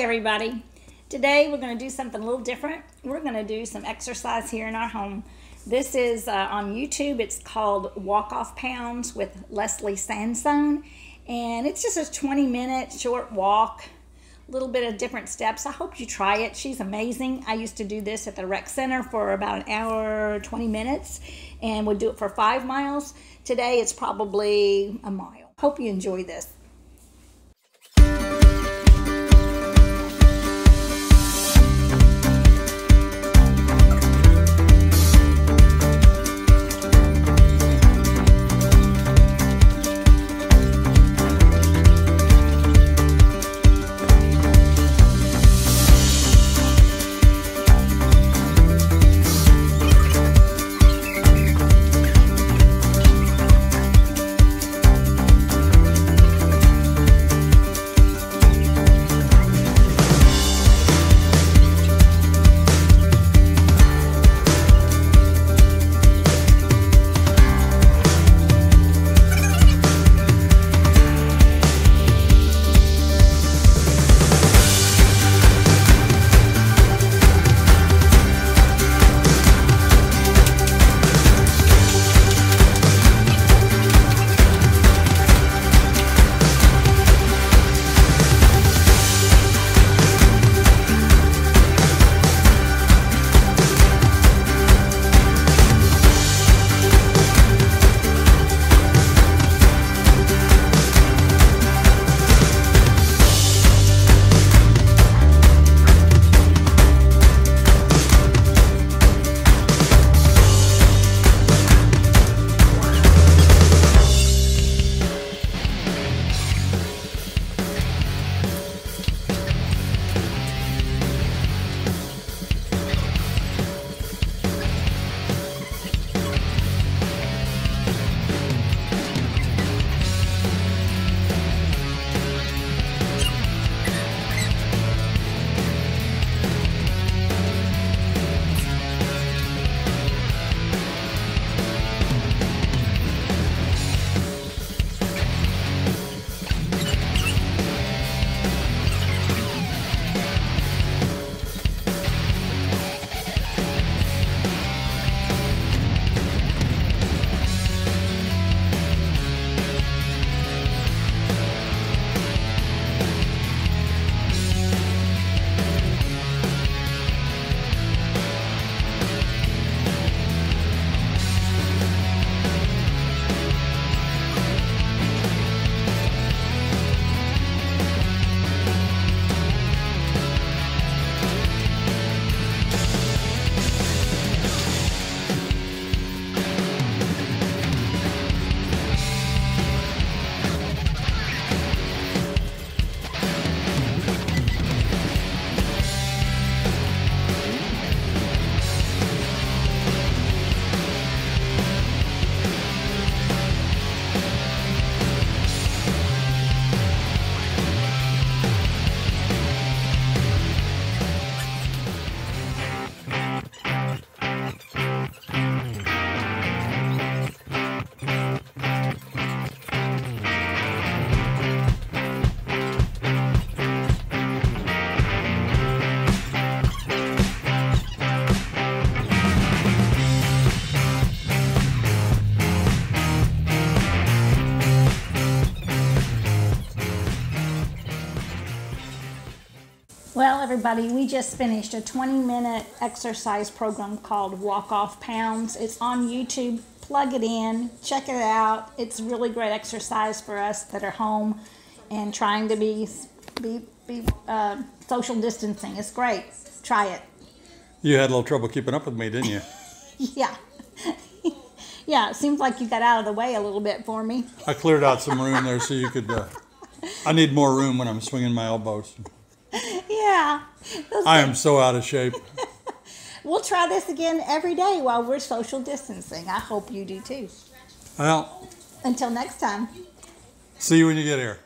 everybody. Today we're going to do something a little different. We're going to do some exercise here in our home. This is uh, on YouTube. It's called Walk Off Pounds with Leslie Sansone. And it's just a 20 minute short walk, a little bit of different steps. I hope you try it. She's amazing. I used to do this at the rec center for about an hour, 20 minutes, and would do it for five miles. Today it's probably a mile. Hope you enjoy this. Well, everybody, we just finished a 20 minute exercise program called Walk Off Pounds. It's on YouTube. Plug it in, check it out. It's really great exercise for us that are home and trying to be be, be uh, social distancing. It's great. Try it. You had a little trouble keeping up with me, didn't you? yeah. yeah, it seems like you got out of the way a little bit for me. I cleared out some room there so you could. Uh, I need more room when I'm swinging my elbows. Yeah. I am so out of shape. we'll try this again every day while we're social distancing. I hope you do too. Well, until next time. See you when you get here.